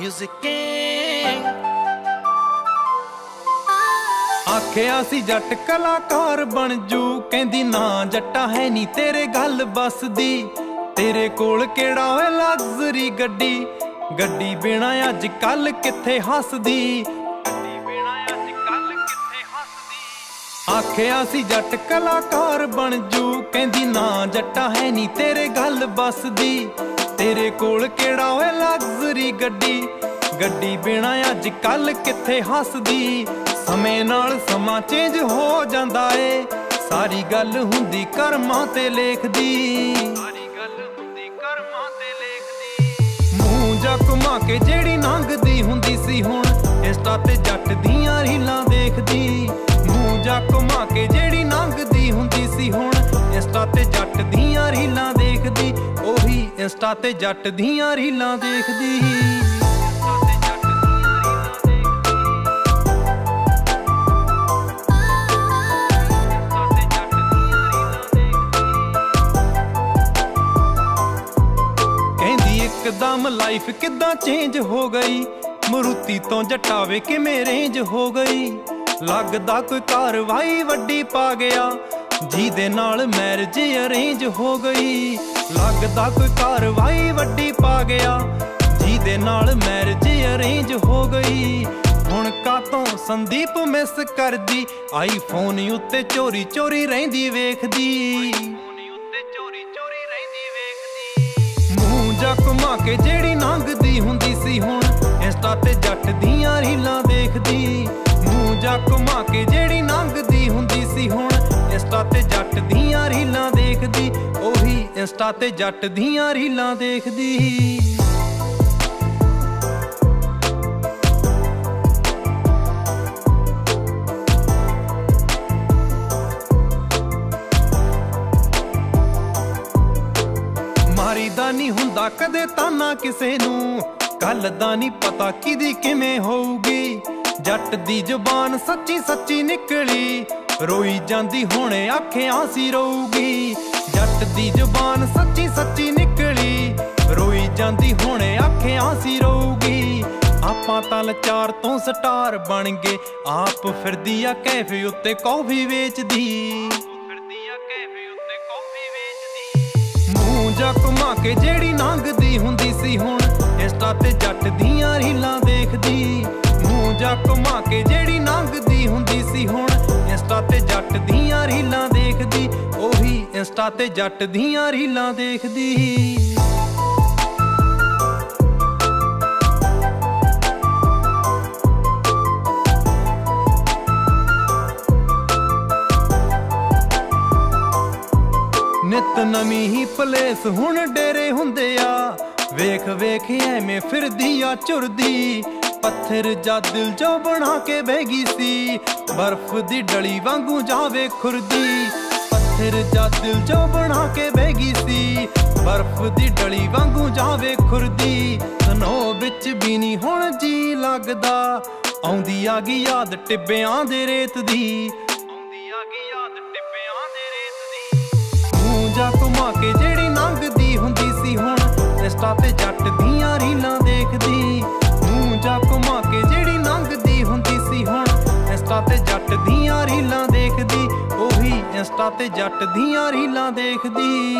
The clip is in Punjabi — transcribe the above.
Music Gang ਆਖਿਆ ਸੀ ਜੱਟ ਕਲਾਕਾਰ ਬਣ ਜੂ, ਕਹਿੰਦੀ ਨਾ ਜੱਟਾ ਹੈ ਨਹੀਂ ਤੇਰੇ ਗੱਲ ਬਸਦੀ ਤੇਰੇ ਕੋਲ ਕਿਹੜਾ ਓਏ ਲਗਜ਼ਰੀ ਗੱਡੀ? ਗੱਡੀ ਬਿਨਾ ਅੱਜ ਕੱਲ ਕਿੱਥੇ ਹੱਸਦੀ? ਗੱਡੀ ਬਿਨਾ ਅੱਜ ਕੱਲ ਕਿੱਥੇ ਹੱਸਦੀ? ਆਖਿਆ ਸੀ ਜੱਟ ਕਲਾਕਾਰ ਬਣ ਜੂ, ਕਹਿੰਦੀ ਨਾ ਜੱਟਾ ਹੈ ਨਹੀਂ ਤੇਰੇ ਗੱਲ ਬਸਦੀ ਤੇਰੇ ਕੋਲ ਕਿਹੜਾ ਓਏ ਲਗਜ਼ਰੀ ਗੱਡੀ। ਗੱਡੀ ਬਿਨਾ ਅੱਜ ਕੱਲ ਕਿੱਥੇ ਹੱਸਦੀ? ਸਮੇਂ ਨਾਲ ਸਮਾਂ ਚੇਂਜ ਹੋ ਜਾਂਦਾ ਏ। ਸਾਰੀ ਗੱਲ ਹੁੰਦੀ ਕਰਮਾਂ ਤੇ ਲੇਖਦੀ। ਸਾਰੀ ਗੱਲ ਹੁੰਦੀ ਕਰਮਾਂ ਤੇ ਲੇਖਦੀ। ਮੂੰਹ ਜਾ ਘੁਮਾ ਕੇ ਜਿਹੜੀ ਲੰਘਦੀ ਹੁੰਦੀ ਸੀ ਹੁਣ, ਇੰਸਟਾ ਤੇ ਜੱਟ ਦੀਆਂ ਰੀਲਾਂ ਦੇਖਦੀ। ਮੂੰਹ ਜਾ ਘੁਮਾ ਕੇ ਜਿਹੜੀ ਲੰਘਦੀ ਹੁੰਦੀ ਸੀ ਹੁਣ, ਇੰਸਟਾ ਤੇ ਜੱਟ ਇੰਸਟਾ ਤੇ ਜੱਟ ਦੀਆਂ ਰੀਲਾਂ ਦੇਖਦੀ ਕਹਿੰਦੀ, ਇੱਕਦਮ ਲਾਈਫ ਕਿਦਾਂ ਚੇਂਜ ਹੋ ਗਈ? ਮਰੂਤੀ ਤੋਂ ਜਟਾਵੇ ਕਿਵੇਂ ਰੇਂਜ ਹੋ ਗਈ। ਲੱਗਦਾ ਕੋਈ ਕਾਰਵਾਈ ਵੱਡੀ ਪਾ ਗਿਆ। ਜਿਹਦੇ ਨਾਲ ਮੈਰਿਜ ਅਰੇਂਜ ਹੋ ਗਈ। ਲੱਗਦਾ ਕੋਈ ਕਾਰਵਾਈ ਵੱਡੀ ਪਾ ਗਿਆ। ਜਿਹਦੇ ਨਾਲ ਮੈਰਿਜ ਅਰੇਂਜ ਹੋ ਗਈ। ਹੁਣ ਕਾਤੋਂ ਸੰਦੀਪ ਮਿਸ ਕਰਦੀ? ਆਈਫੋਨ ਉੱਤੇ ਚੋਰੀ ਚੋਰੀ ਰਹਿੰਦੀ ਵੇਖਦੀ। ਮੂੰਹ ਜਾ ਘੁਮਾ ਕੇ ਜਿਹੜੀ ਲੰਘਦੀ ਹੁੰਦੀ ਸੀ ਹੁਣ। ਇੰਸਟਾ ਤੇ ਜੱਟ ਦੀਆਂ ਰੀਲਾਂ ਦੇਖਦੀ। ਉਹੀ ਤੇ ਜੱਟ ਦੀਆਂ ਰੀਲਾਂ ਦੇਖਦੀ। ਮਾਰੀ ਦਾ ਨਹੀਂ ਹੁੰਦਾ ਕਦੇ ਤਾਨਾ ਕਿਸੇ ਨੂੰ। ਕੱਲ ਦਾ ਨਹੀਂ ਪਤਾ ਕਿਦੀ ਕਿਵੇਂ ਹੋਊਗੀ। ਜੱਟ ਦੀ ਜ਼ੁਬਾਨ ਸੱਚੀ ਸੱਚੀ ਨਿਕਲੀ। ਰੋਈ ਜਾਂਦੀ, ਹੁਣ ਆਖਿਆਂ ਸੀ ਰੋਊਗੀ। ਜੱਟ ਦੀ ਜ਼ੁਬਾਨ ਸੱਚੀ ਸੱਚੀ ਨਿਕਲੀ। ਰੋਈ ਜਾਂਦੀ ਹੁਣ ਆਖਿਆਂ ਸੀ ਰੋਊਗੀ ਆਪਾਂ ਤਾਂ ਲਚਾਰ ਤੋਂ ਸਟਾਰ ਬਣ ਗਏ। ਆਪ ਫਿਰਦੀ ਆ ਕੈਫੇ ਉੱਤੇ ਕੌਫੀ ਵੇਚਦੀ। ਫਿਰਦੀ ਮੂੰਹ ਜਾ ਘੁਮਾ ਕੇ ਜਿਹੜੀ ਨੰਗਦੀ ਹੁੰਦੀ ਸੀ ਹੁਣ, ਇੰਸਟਾ ਤੇ ਜੱਟ ਦੀਆਂ ਰੀਲਾਂ ਦੇਖਦੀ। ਮੂੰਹ ਜਾ ਘੁਮਾ ਕੇ ਜਿਹੜੀ ਇੰਸਟਾ ਤੇ ਜੱਟ ਦੀਆਂ ਰੀਲਾਂ ਦੇਖਦੀ, ਉਹੀ ਇੰਸਟਾ ਤੇ ਜੱਟ ਦੀਆਂ ਰੀਲਾਂ ਦੇਖਦੀ। ਨਿਤ ਨਵੀਂ ਹੀ ਪਲੇਸ ਹੁਣ ਡੇਰੇ ਹੁੰਦੇ ਆ। ਵੇਖ ਵੇਖ ਐਵੇਂ ਫਿਰਦੀ ਆ ਚੁਰਦੀ ਪੱਥਰ ਜਾ ਦਿਲ ਜੋ ਬਣਾ ਕੇ ਬਹਿਗੀ ਸੀ। ਬਰਫ਼ ਦੀ ਡਲੀ ਵਾਂਗੂ ਜਾਵੇ ਖੁਰਦੀ। ਪੱਥਰ ਜਾ ਦਿਲ ਜੋ ਬਣਾ ਕੇ ਬਹਿਗੀ ਸੀ। ਬਰਫ਼ ਦੀ ਡਲੀ ਵਾਂਗੂ ਜਾਵੇ ਖੁਰਦੀ। ਸਨੋ ਵਿੱਚ ਵੀ ਨਹੀਂ ਹੁਣ ਜੀ ਲੱਗਦਾ। ਆਉਂਦੀ ਆ ਗਈ ਯਾਦ ਟਿੱਬਿਆਂ ਦੇ ਰੇਤ ਦੀ। ਆਉਂਦੀ ਆ ਗਈ ਯਾਦ ਟਿੱਬਿਆਂ ਦੇ ਰੇਤ ਦੀ। ਤੂੰ ਜਾ ਘੁਮਾ ਕੇ ਜਿਹੜੀ ਲੰਘਦੀ ਹੁੰਦੀ ਸੀ ਹੁਣ ਇੰਸਟਾ ਤੇ ਜੱਟ ਇੰਸਟਾ ਤੇ ਜੱਟ ਦੀਆਂ ਰੀਲਾਂ ਦੇਖਦੀ।